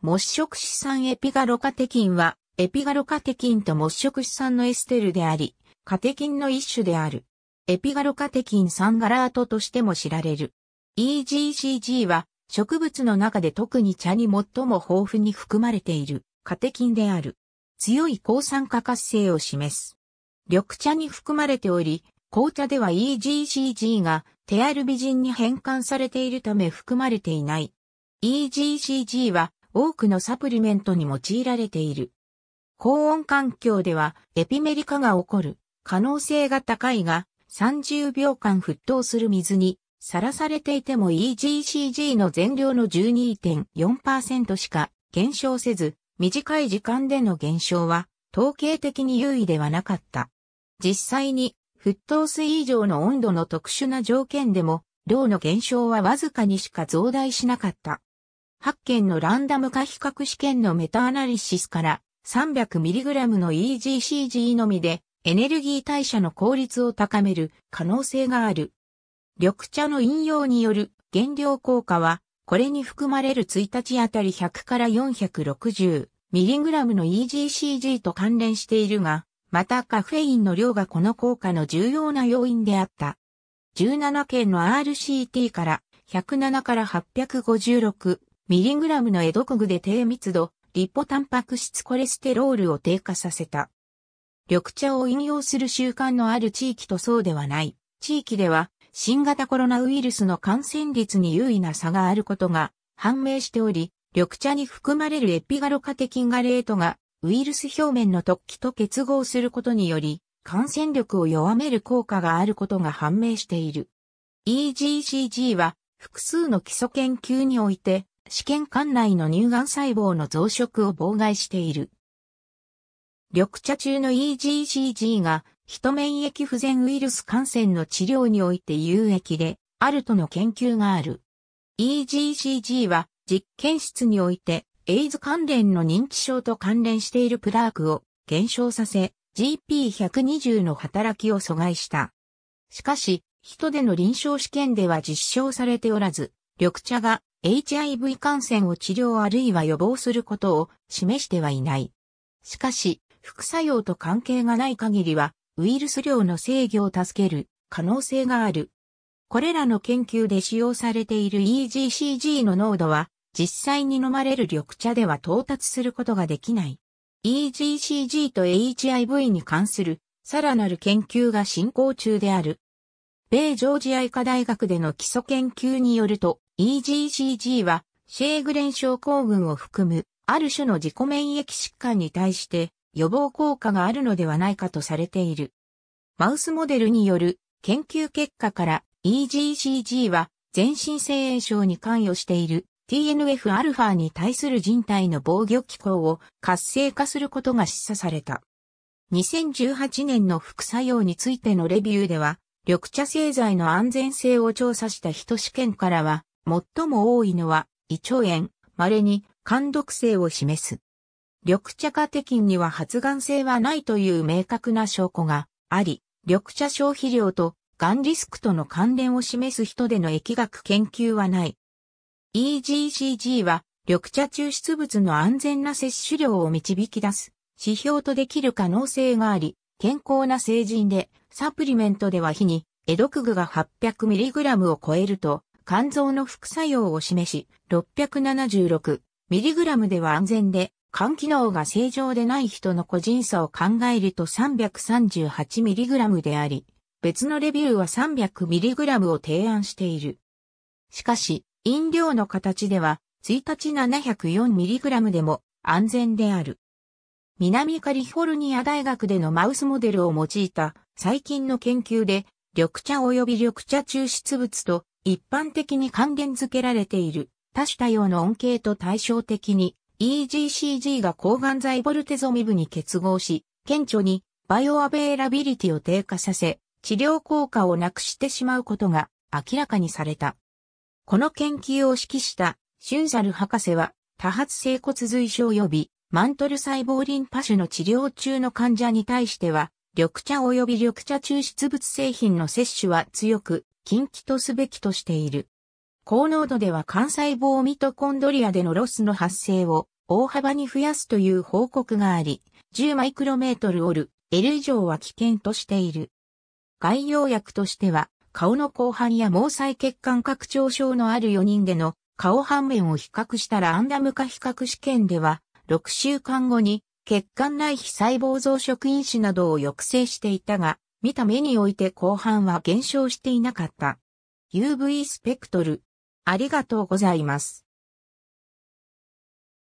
木色子酸エピガロカテキンは、エピガロカテキンと木色子酸のエステルであり、カテキンの一種である。エピガロカテキン酸ガラートとしても知られる。EGCG は植物の中で特に茶に最も豊富に含まれているカテキンである。強い抗酸化活性を示す。緑茶に含まれており、紅茶では EGCG がテアルビジンに変換されているため含まれていない。EGCG は多くのサプリメントに用いられている。高温環境ではエピメリカが起こる可能性が高いが30秒間沸騰する水にさらされていても EGCG の全量の12.4%しか減少せず、短い時間での減少は統計的に優位ではなかった。実際に沸騰水以上の温度の特殊な条件でも、量の減少はわずかにしか増大しなかった。8件のランダム化比較試験のメタアナリシスから 300mg の EGCG のみでエネルギー代謝の効率を高める可能性がある。緑茶の飲用による減量効果は、これに含まれる1日あたり100から 460mg の EGCG と関連しているが、またカフェインの量がこの効果の重要な要因であった。17件の RCT から107から856 856mg のエドコグで低密度、リポタンパク質コレステロールを低下させた。緑茶を飲用する習慣のある地域とそうではない地域では新型コロナウイルスの感染率に優位な差があることが判明しており、緑茶に含まれるエピガロカテキンガレートがウイルス表面の突起と結合することにより感染力を弱める効果があることが判明している。EGCG は複数の基礎研究において試験管内の乳がん細胞の増殖を妨害している。緑茶中の EGCG が、人免疫不全ウイルス感染の治療において有益で、あるとの研究がある。EGCG は、実験室において、エイズ関連の認知症と関連しているプラークを減少させ、GP120 の働きを阻害した。しかし、人での臨床試験では実証されておらず、緑茶が HIV 感染を治療あるいは予防することを示してはいない。しかし、副作用と関係がない限りは、ウイルス量の制御を助ける可能性がある。これらの研究で使用されている EGCG の濃度は、実際に飲まれる緑茶では到達することができない。EGCG と HIV に関するさらなる研究が進行中である。米ジョージア医科大学での基礎研究によると EGCG はシェーグレン症候群を含むある種の自己免疫疾患に対して予防効果があるのではないかとされている。マウスモデルによる研究結果から EGCG は全身性炎症に関与している TNF-α に対する人体の防御機構を活性化することが示唆された。2018年の副作用についてのレビューでは、緑茶製剤の安全性を調査した人試験からは、最も多いのは胃腸炎、稀に肝毒性を示す。緑茶カテキンには発がん性はないという明確な証拠があり、緑茶消費量とがんリスクとの関連を示す人での疫学研究はない。EGCG は緑茶抽出物の安全な摂取量を導き出す指標とできる可能性があり、健康な成人でサプリメントでは日にエドクグが 800mg を超えると肝臓の副作用を示し 676mg では安全で肝機能が正常でない人の個人差を考えると 338mg であり、別のレビューは 300mg を提案している。しかし、飲料の形では、1日 704mg でも安全である。南カリフォルニア大学でのマウスモデルを用いた最近の研究で、緑茶及び緑茶抽出物と一般的に関連付けられている多種多様の恩恵と対照的に EGCG が抗がん剤ボルテゾミブに結合し、顕著にバイオアベーラビリティを低下させ、治療効果をなくしてしまうことが明らかにされた。この研究を指揮したシュンザル博士は多発性骨髄症及びマントル細胞リンパ腫の治療中の患者に対しては、緑茶及び緑茶抽出物製品の摂取は強く禁忌とすべきとしている。高濃度では幹細胞ミトコンドリアでのロスの発生を大幅に増やすという報告があり、10マイクロメートルオル、L 以上は危険としている。概要薬としては、顔の後半や毛細血管拡張症のある4人での顔半面を比較したランダム化比較試験では、6週間後に血管内非細胞増殖因子などを抑制していたが、見た目において後半は減少していなかった。UV スペクトル。ありがとうございます。